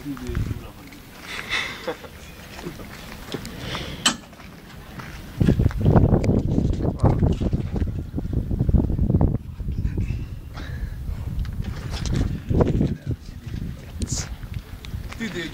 Ti de